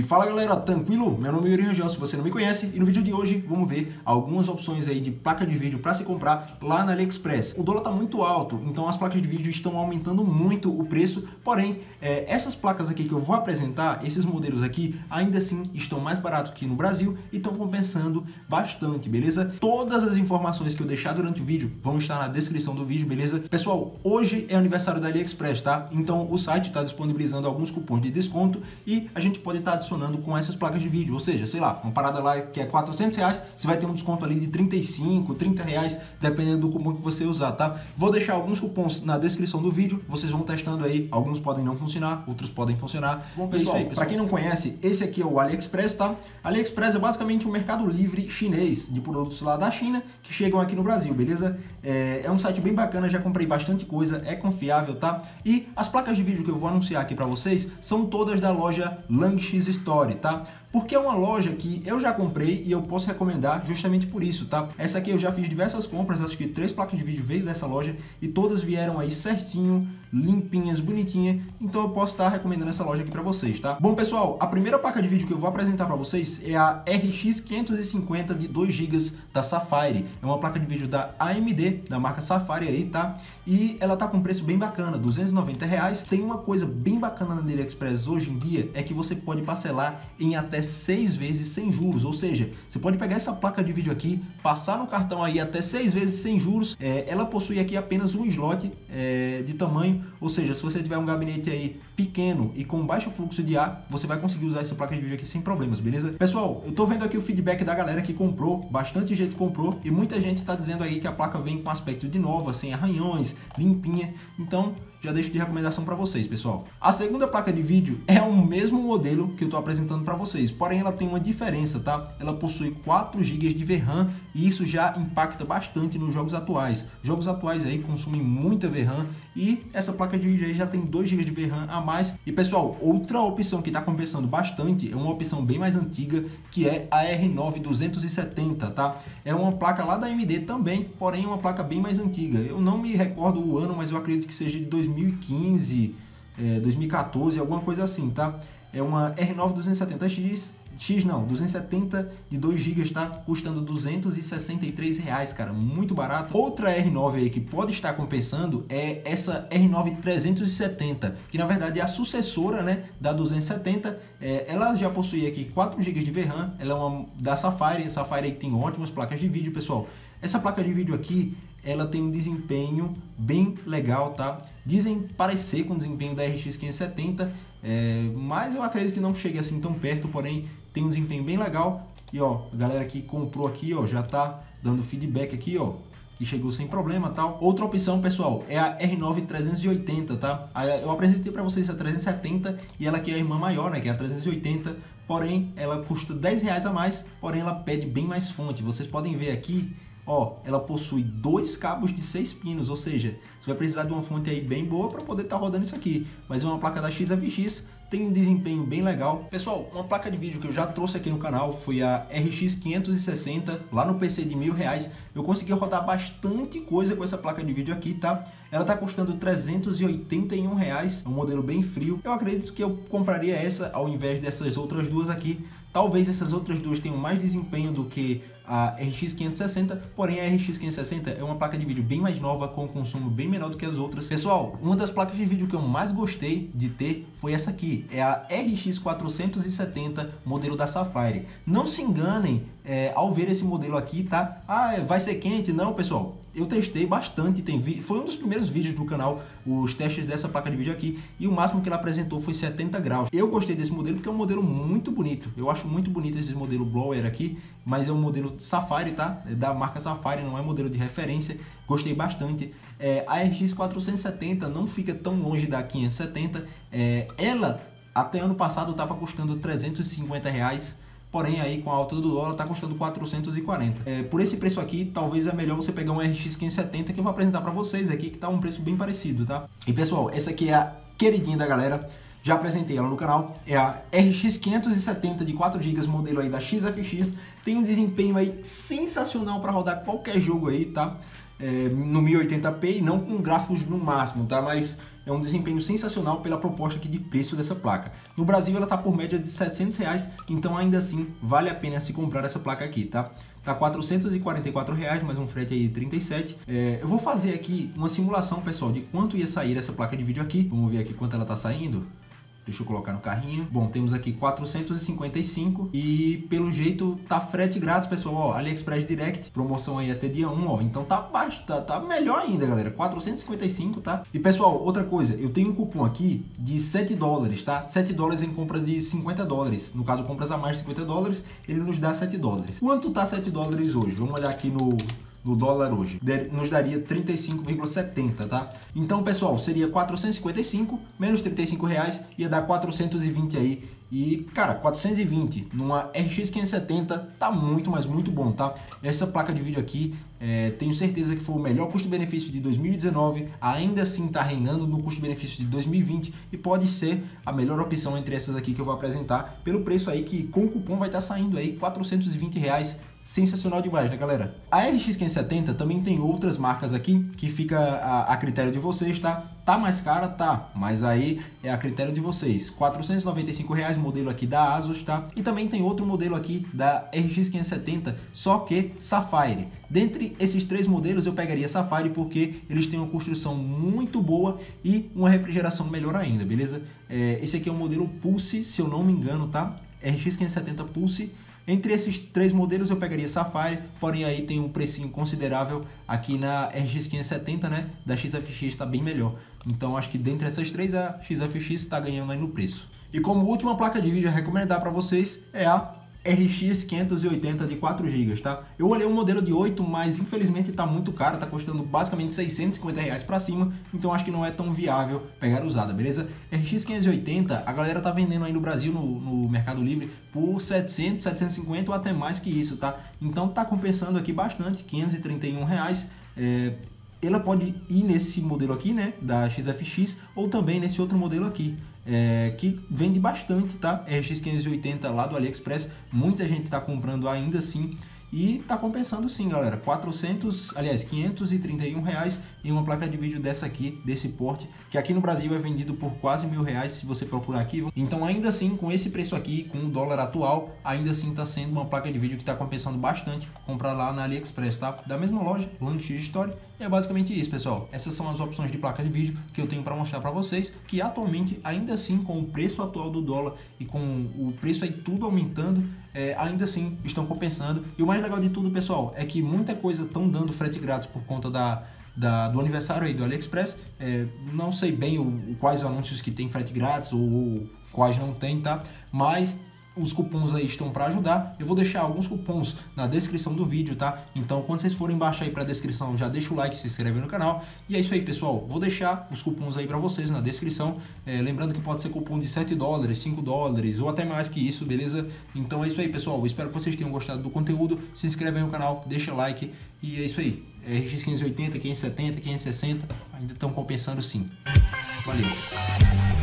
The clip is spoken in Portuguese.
E fala galera, tranquilo? Meu nome é Yuri Rangel, se você não me conhece, e no vídeo de hoje vamos ver algumas opções aí de placa de vídeo para se comprar lá na AliExpress. O dólar tá muito alto, então as placas de vídeo estão aumentando muito o preço, porém, é, essas placas aqui que eu vou apresentar, esses modelos aqui, ainda assim estão mais baratos que no Brasil e estão compensando bastante, beleza? Todas as informações que eu deixar durante o vídeo vão estar na descrição do vídeo, beleza? Pessoal, hoje é aniversário da AliExpress, tá? Então o site está disponibilizando alguns cupons de desconto e a gente pode estar tá adicionando com essas placas de vídeo. Ou seja, sei lá, uma parada lá que é 400 reais, você vai ter um desconto ali de 35, 30 reais, dependendo do cupom que você usar, tá? Vou deixar alguns cupons na descrição do vídeo, vocês vão testando aí. Alguns podem não funcionar, outros podem funcionar. Bom, pessoal, é para quem não conhece, esse aqui é o AliExpress, tá? AliExpress é basicamente um mercado livre chinês de produtos lá da China que chegam aqui no Brasil, beleza? É, é um site bem bacana, já comprei bastante coisa, é confiável, tá? E as placas de vídeo que eu vou anunciar aqui para vocês são todas da loja Langx Store, tá? Porque é uma loja que eu já comprei e eu posso recomendar justamente por isso, tá? Essa aqui eu já fiz diversas compras, acho que três placas de vídeo veio dessa loja e todas vieram aí certinho, limpinhas, bonitinhas. Então eu posso estar recomendando essa loja aqui para vocês, tá? Bom, pessoal, a primeira placa de vídeo que eu vou apresentar para vocês é a RX 550 de 2 GB da Sapphire. É uma placa de vídeo da AMD, da marca Safari aí, tá? E ela tá com preço bem bacana, 290 reais. Tem uma coisa bem bacana na AliExpress hoje em dia, é que você pode parcelar em até seis vezes sem juros. Ou seja, você pode pegar essa placa de vídeo aqui, passar no cartão aí até seis vezes sem juros. É, ela possui aqui apenas um slot é, de tamanho, ou seja, se você tiver um gabinete aí pequeno e com baixo fluxo de ar, você vai conseguir usar essa placa de vídeo aqui sem problemas, beleza? Pessoal, eu tô vendo aqui o feedback da galera que comprou, bastante gente comprou e muita gente está dizendo aí que a placa vem com aspecto de nova, sem arranhões, limpinha. Então, já deixo de recomendação para vocês, pessoal. A segunda placa de vídeo é o mesmo modelo que eu estou apresentando para vocês, porém ela tem uma diferença, tá? Ela possui 4 GB de VRAM e isso já impacta bastante nos jogos atuais. Jogos atuais aí consumem muita VRAM e essa placa de vídeo aí já tem 2 GB de VRAM a mais. E pessoal, outra opção que está compensando bastante é uma opção bem mais antiga, que é a R9 270, tá? É uma placa lá da AMD também, porém é uma placa bem mais antiga. Eu não me recordo o ano, mas eu acredito que seja de 2015, é, 2014, alguma coisa assim, tá? É uma R9 270X X não, 270 de 2 GB está custando 263 reais, cara, muito barato. Outra R9 aí que pode estar compensando é essa R9 370, que na verdade é a sucessora, né, da 270. É, ela já possui aqui 4 GB de VRAM, ela é uma da Safari, a Safari tem ótimas placas de vídeo, pessoal. Essa placa de vídeo aqui, ela tem um desempenho bem legal, tá? Dizem parecer com o desempenho da RX 570, é, mas eu acredito que não chegue assim tão perto, porém tem um desempenho bem legal. E ó, a galera que comprou aqui, ó, já tá dando feedback aqui, ó, que chegou sem problema, tal. Outra opção, pessoal, é a R9 380, tá? Eu apresentei para vocês a 370 e ela aqui é a irmã maior, né, que é a 380, porém ela custa 10 reais a mais, porém ela pede bem mais fonte. Vocês podem ver aqui Ó, ela possui dois cabos de 6 pinos, ou seja, você vai precisar de uma fonte aí bem boa para poder estar tá rodando isso aqui. Mas é uma placa da XFX, tem um desempenho bem legal. Pessoal, uma placa de vídeo que eu já trouxe aqui no canal foi a RX 560, lá no PC de mil reais. Eu consegui rodar bastante coisa com essa placa de vídeo aqui, tá? Ela tá custando 381 reais, é um modelo bem frio. Eu acredito que eu compraria essa ao invés dessas outras duas aqui. Talvez essas outras duas tenham mais desempenho do que a RX 560, porém a RX 560 é uma placa de vídeo bem mais nova, com um consumo bem menor do que as outras. Pessoal, uma das placas de vídeo que eu mais gostei de ter foi essa aqui, é a RX 470, modelo da Sapphire. Não se enganem é, ao ver esse modelo aqui, tá? Ah, vai ser quente? Não, pessoal eu testei bastante, tem vi... foi um dos primeiros vídeos do canal, os testes dessa placa de vídeo aqui, e o máximo que ela apresentou foi 70 graus. Eu gostei desse modelo porque é um modelo muito bonito, eu acho muito bonito esse modelo blower aqui, mas é um modelo Safari, tá? É da marca Safari, não é modelo de referência, gostei bastante. É, a RX 470 não fica tão longe da 570, é, ela até ano passado estava custando 350 reais, Porém, aí com a alta do dólar está custando 440. É, por esse preço aqui, talvez é melhor você pegar um RX 570 que eu vou apresentar para vocês aqui, que está um preço bem parecido, tá? E pessoal, essa aqui é a queridinha da galera. Já apresentei ela no canal, é a RX 570 de 4 GB, modelo aí da XFX. Tem um desempenho aí sensacional para rodar qualquer jogo aí, tá? É, no 1080p e não com gráficos no máximo, tá? Mas é um desempenho sensacional pela proposta aqui de preço dessa placa. No Brasil ela está por média de 700 reais, então ainda assim vale a pena se comprar essa placa aqui, tá? Tá 444 reais, mais um frete aí de 37. É, eu vou fazer aqui uma simulação, pessoal, de quanto ia sair essa placa de vídeo aqui. Vamos ver aqui quanto ela tá saindo. Deixa eu colocar no carrinho. Bom, temos aqui 455 e pelo jeito tá frete grátis, pessoal. Ó, AliExpress Direct, promoção aí até dia 1, ó. Então tá baixo, tá, tá melhor ainda, galera. 455, tá? E pessoal, outra coisa, eu tenho um cupom aqui de 7 dólares, tá? 7 dólares em compras de 50 dólares. No caso, compras a mais de 50 dólares, ele nos dá 7 dólares. Quanto tá 7 dólares hoje? Vamos olhar aqui no no dólar hoje. Nos daria 35,70, tá? Então, pessoal, seria 455 menos 35 reais, ia dar 420 aí. E, cara, 420 numa RX 570 tá muito, mas muito bom, tá? Essa placa de vídeo aqui, é, tenho certeza que foi o melhor custo-benefício de 2019, ainda assim tá reinando no custo-benefício de 2020 e pode ser a melhor opção entre essas aqui que eu vou apresentar, pelo preço aí que com cupom vai estar tá saindo aí 420 reais sensacional demais, né, galera? A RX 570 também tem outras marcas aqui que fica a, a, critério de vocês, tá? Tá mais cara, tá, mas aí é a critério de vocês. 495 reais modelo aqui da Asus, tá? E também tem outro modelo aqui da RX 570, só que Sapphire. Dentre esses três modelos eu pegaria Sapphire porque eles têm uma construção muito boa e uma refrigeração melhor ainda, beleza? É, esse aqui é o modelo Pulse, se eu não me engano, tá? RX 570 Pulse entre esses três modelos eu pegaria Safari, porém aí tem um precinho considerável aqui na RX 570, né? Da XFX está bem melhor. Então acho que dentre essas três a XFX está ganhando aí no preço. E como última placa de vídeo a recomendar para vocês é a RX 580 de 4 GB, tá? Eu olhei um modelo de 8, mas infelizmente está muito caro, está custando basicamente 650 reais para cima, então acho que não é tão viável pegar usada, beleza? RX 580, a galera tá vendendo aí no Brasil, no, no Mercado Livre, por 700, 750 ou até mais que isso, tá? Então tá compensando aqui bastante, 531 reais. É, ela pode ir nesse modelo aqui, né, da XFX, ou também nesse outro modelo aqui é, que vende bastante, tá? RX 580 lá do AliExpress, muita gente está comprando ainda assim e tá compensando sim, galera. 400, aliás, 531 reais em uma placa de vídeo dessa aqui, desse porte, que aqui no Brasil é vendido por quase mil reais se você procurar aqui. Então, ainda assim, com esse preço aqui, com o dólar atual, ainda assim tá sendo uma placa de vídeo que tá compensando bastante comprar lá na AliExpress, tá? Da mesma loja, Lanche Story. É basicamente isso, pessoal. Essas são as opções de placa de vídeo que eu tenho para mostrar para vocês, que atualmente, ainda assim, com o preço atual do dólar e com o preço aí tudo aumentando, é, ainda assim estão compensando. E o mais legal de tudo, pessoal, é que muita coisa estão dando frete grátis por conta da, da, do aniversário aí do AliExpress. É, não sei bem o, quais anúncios que tem frete grátis ou, ou quais não tem, tá? Mas os cupons aí estão para ajudar. Eu vou deixar alguns cupons na descrição do vídeo, tá? Então, quando vocês forem baixar aí para a descrição, já deixa o like, se inscreve no canal. E é isso aí, pessoal. Vou deixar os cupons aí para vocês na descrição. É, lembrando que pode ser cupom de 7 dólares, 5 dólares ou até mais que isso, beleza? Então é isso aí, pessoal. Espero que vocês tenham gostado do conteúdo. Se inscreve aí no canal, deixa like e é isso aí. RX 580, 570, 560 ainda estão compensando sim. Valeu!